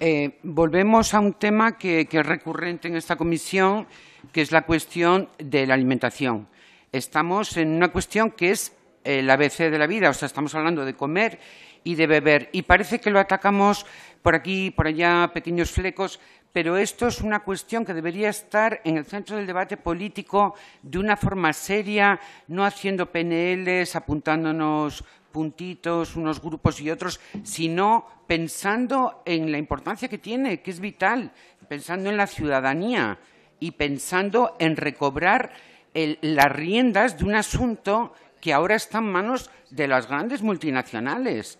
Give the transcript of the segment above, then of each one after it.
Eh, volvemos a un tema que, es recurrente en esta comisión, que es la cuestión de la alimentación. Estamos en una cuestión que es el ABC de la vida, o sea, estamos hablando de comer y de beber. Y parece que lo atacamos por aquí, por allá, pequeños flecos, pero esto es una cuestión que debería estar en el centro del debate político de una forma seria, no haciendo PNLs, apuntándonos puntitos, unos grupos y otros, sino pensando en la importancia que tiene, que es vital, pensando en la ciudadanía y pensando en recobrar las riendas de un asunto que ahora está en manos de las grandes multinacionales,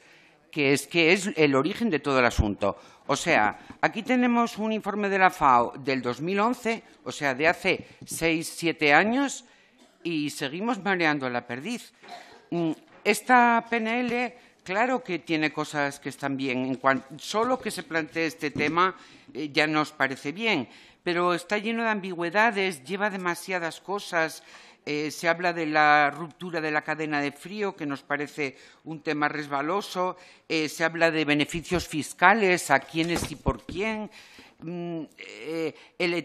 que es que es el origen de todo el asunto. O sea, aquí tenemos un informe de la FAO del 2011, o sea, de hace seis, siete años, y seguimos mareando la perdiz. Mm, esta PNL, claro que tiene cosas que están bien. solo que se plantee este tema eh, ya nos parece bien, pero está lleno de ambigüedades, lleva demasiadas cosas. Eh, se habla de la ruptura de la cadena de frío, que nos parece un tema resbaloso. Eh, se habla de beneficios fiscales, a quiénes y por quién. Mm,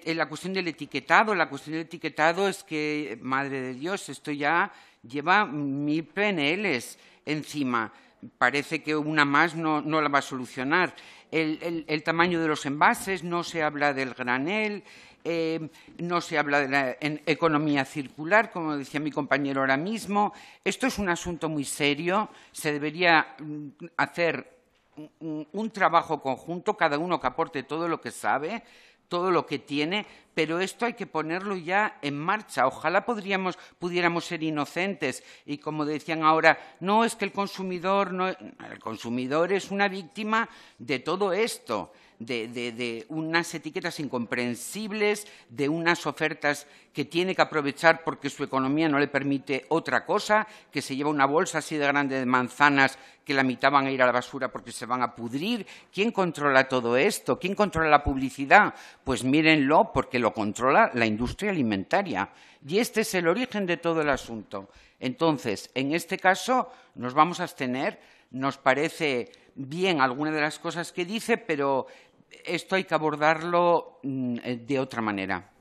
la cuestión del etiquetado, la cuestión del etiquetado es que, madre de Dios, esto ya lleva mil PNLs encima. Parece que una más no, la va a solucionar. El, tamaño de los envases, no se habla del granel, eh, no se habla de la economía circular, como decía mi compañero ahora mismo. Esto es un asunto muy serio. Se debería mm, hacer un trabajo conjunto, cada uno que aporte todo lo que sabe todo lo que tiene, pero esto hay que ponerlo ya en marcha. Ojalá pudiéramos ser inocentes y, como decían ahora, no es que el consumidor, no, el consumidor es una víctima de todo esto de, unas etiquetas incomprensibles, de unas ofertas que tiene que aprovechar porque su economía no le permite otra cosa, que se lleva una bolsa así de grande de manzanas que la mitad van a ir a la basura porque se van a pudrir. ¿Quién controla todo esto? ¿Quién controla la publicidad? Pues mírenlo porque lo controla la industria alimentaria. Y este es el origen de todo el asunto. Entonces, en este caso, nos vamos a abstener. Nos parece bien algunas de las cosas que dice, pero esto hay que abordarlo mm, de otra manera.